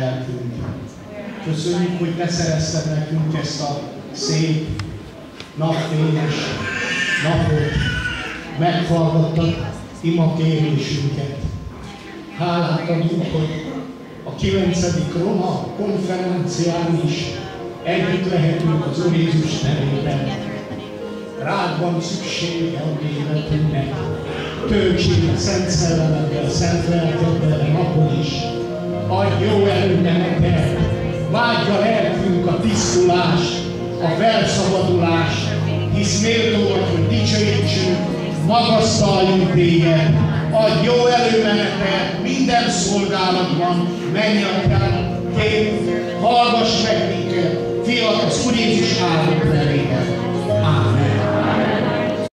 lelkünk. Köszönjük, hogy te szerezted nekünk ezt a szép, napfényes napot, meghallgattad ima kérésünket. Hálát adunk, hogy a 9. Roma konferencián is együtt lehetünk az Úr Jézus nevében. Rád van szüksége a életünknek. Töltsél Szent Szellemeddel, Szent. Jó erőmenetet, vágyja lelkünk a tisztulást, a felszabadulást, hisz méltó vagy, hogy dicsőítsünk, magasztaljunk téged, adj jó előmenetet minden szolgálatban, menj atyám, kép, hallgass meg minket, fiat az Úr Jézus áldott nevében.